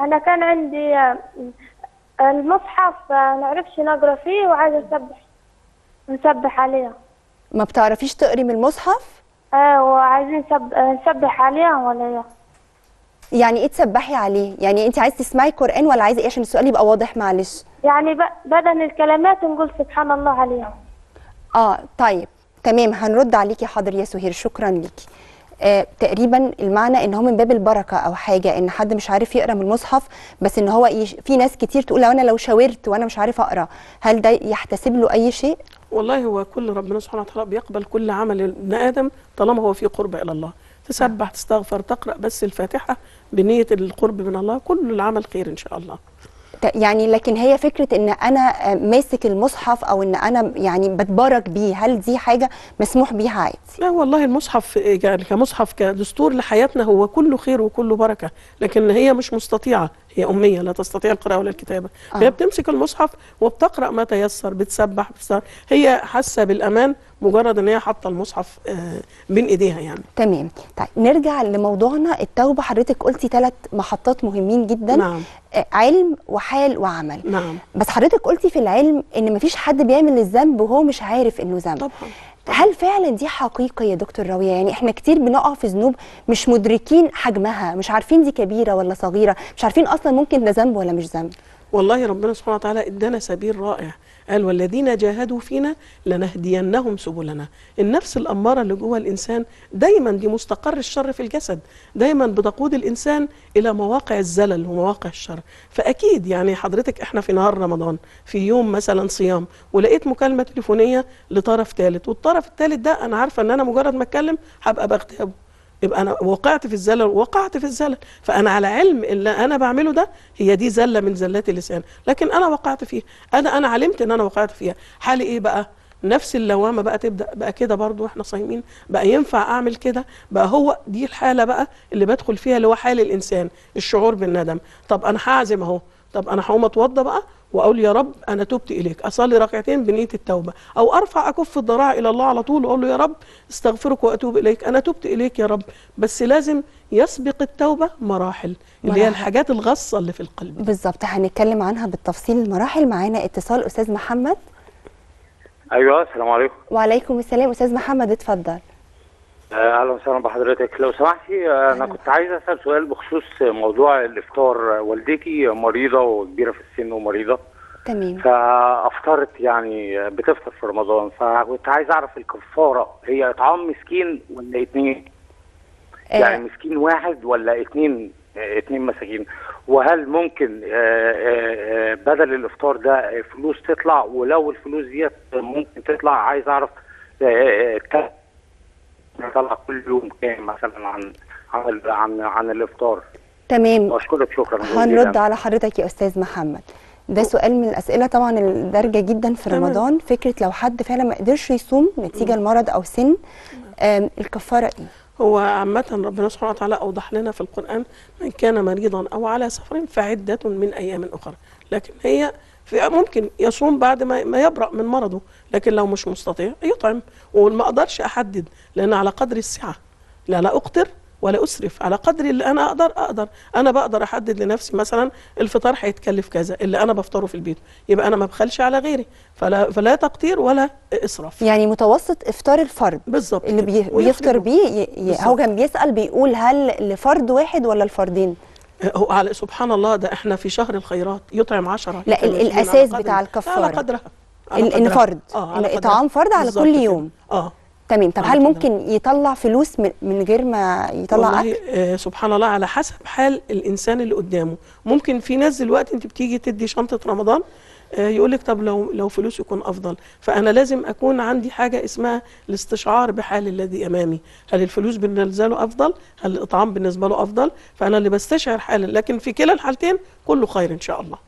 أنا كان عندي آه، المصحف آه، نعرفش نقرأ فيه وعايزة أسبح. نسبح عليه ما بتعرفيش تقري من المصحف؟ آه وعايزين نسب- آه، نسبح عليه ولا إيه؟ يعني إيه تسبحي عليه؟ يعني أنت عايز تسمعي قرآن ولا عايزة إيه؟ عشان السؤال يبقى واضح معلش. يعني ب- بدل الكلمات نقول سبحان الله عليه آه طيب. تمام. هنرد عليكي حاضر يا سهير. شكرا ليكي. آه تقريبا المعنى إن هو من باب البركة أو حاجة إن حد مش عارف يقرأ من المصحف بس إن هو يش... في ناس كتير تقول لو أنا لو شاورت وأنا مش عارف أقرأ هل ده يحتسب له أي شيء؟ والله هو كل ربنا سبحانه وتعالى بيقبل كل عمل ابن آدم طالما هو فيه قرب إلى الله. تسبح تستغفر تقرأ بس الفاتحة بنية القرب من الله كل العمل خير إن شاء الله. يعني لكن هي فكرة إن أنا آه، ماسك المصحف أو إن أنا يعني بتبارك بيه هل دي حاجة مسموح بيها عادي لا والله المصحف يعني كمصحف كدستور لحياتنا هو كله خير وكله بركة لكن هي مش مستطيعة هي أمية لا تستطيع القراءة ولا الكتابة آه. هي بتمسك المصحف وبتقرأ ما تيسر بتسبح بتستغفر. هي حاسة بالأمان مجرد إن هي حاطة المصحف آه، بين إيديها يعني. تمام. طيب نرجع لموضوعنا. التوبة حضرتك قلتي ثلاث محطات مهمين جدا. نعم. آه، علم وحال وعمل. نعم. بس حضرتك قلتي في العلم إن مفيش حد بيعمل الذنب وهو مش عارف إنه ذنب. طبعا هل فعلا دي حقيقة يا دكتور راويه يعني إحنا كتير بنقع في ذنوب مش مدركين حجمها مش عارفين دي كبيرة ولا صغيرة مش عارفين أصلا ممكن ده ذنب ولا مش ذنب. والله ربنا سبحانه وتعالى ادانا سبيل رائع. قال والذين جاهدوا فينا لنهدينهم سبلنا. النفس الأمارة اللي جوه الإنسان دايما دي مستقر الشر في الجسد. دايما بتقود الإنسان إلى مواقع الزلل ومواقع الشر. فأكيد يعني حضرتك إحنا في نهار رمضان في يوم مثلا صيام ولقيت مكالمة تليفونية لطرف ثالث والطرف الثالث ده أنا عارفة إن أنا مجرد ما أتكلم هبقى بغتابه. يبقى أنا وقعت في الزلل وقعت في الزلل. فأنا على علم اللي أنا بعمله ده هي دي زلة من زلات اللسان. لكن أنا وقعت فيها. أنا أنا علمت إن أنا وقعت فيها. حالي إيه بقى؟ نفس اللوامة بقى تبدأ بقى كده برضو وإحنا صايمين. بقى ينفع أعمل كده؟ بقى هو دي الحالة بقى اللي بدخل فيها اللي هو حال الإنسان الشعور بالندم. طب أنا هعزم أهو. طب أنا هقوم أتوضى بقى وأقول يا رب أنا تبت إليك أصلي ركعتين بنية التوبة أو أرفع أكف الضراع إلى الله على طول وأقول له يا رب استغفرك وأتوب إليك أنا تبت إليك يا رب بس لازم يسبق التوبة مراحل اللي هي مراحل. الحاجات الغصة اللي في القلب. بالظبط هنتكلم عنها بالتفصيل المراحل معانا اتصال أستاذ محمد. أيوه السلام عليكم. وعليكم السلام أستاذ محمد اتفضل. أهلا وسهلا بحضرتك. لو سمحتي آه، أنا كنت عايز أسأل سؤال بخصوص موضوع الإفطار. آه، والدتي مريضة وكبيرة في السن ومريضة. تمام. فأفطرت يعني آه، بتفطر في رمضان. فكنت عايز أعرف الكفارة هي اطعام مسكين ولا اتنين؟ آه، يعني مسكين واحد ولا اتنين آه، اتنين مساكين؟ وهل ممكن آه، آه، آه، بدل الإفطار ده آه، فلوس تطلع؟ ولو الفلوس ديت ممكن تطلع عايز أعرف تطلع كل يوم كام مثلا عن عن عن, عن الإفطار. تمام. واشكرك شكرا. هنرد على حضرتك يا أستاذ محمد. ده سؤال من الأسئلة طبعا الدارجة جدا في. رمضان. فكرة لو حد فعلا ما قدرش يصوم نتيجة لمرض أو سن الكفارة إيه؟ هو عامة ربنا سبحانه وتعالى أوضح لنا في القرآن من كان مريضا أو على سفر فعدة من أيام أخرى. لكن هي ممكن يصوم بعد ما ما يبرأ من مرضه لكن لو مش مستطيع يطعم. وما أقدرش أحدد لأن على قدر السعة. لا لا أقدر ولا أسرف على قدر اللي أنا أقدر أقدر أنا بقدر أحدد لنفسي مثلا الفطار هيتكلف كذا اللي أنا بفطره في البيت يبقى أنا ما بخلش على غيري فلا فلا تقدير ولا إسراف يعني متوسط إفطار الفرد بالظبط اللي. بي. بيفطر بيه. هو كان بيسأل بيقول هل لفرد واحد ولا الفردين هو على سبحان الله ده إحنا في شهر الخيرات يطعم عشرة لا، يطعم ال- عشرين على الأساس قدر- بتاع لا، الكفارة. على قدرها على قدرها. فرد. على قدرها. إطعام فرد على كل. يوم. آه تمام. طب هل. ممكن يطلع فلوس من- من غير ما يطلع والله أكل؟ آه سبحان الله على حسب حال الإنسان اللي قدامه. ممكن في ناس دلوقتي انت بتيجي تدي شنطة رمضان آه يقول لك طب لو لو فلوس يكون أفضل. فأنا لازم أكون عندي حاجة اسمها الاستشعار بحال الذي أمامي. هل الفلوس بالنسبة له أفضل؟ هل الإطعام بالنسبة له أفضل؟ فأنا اللي بستشعر حالا. لكن في كلا الحالتين كله خير إن شاء الله.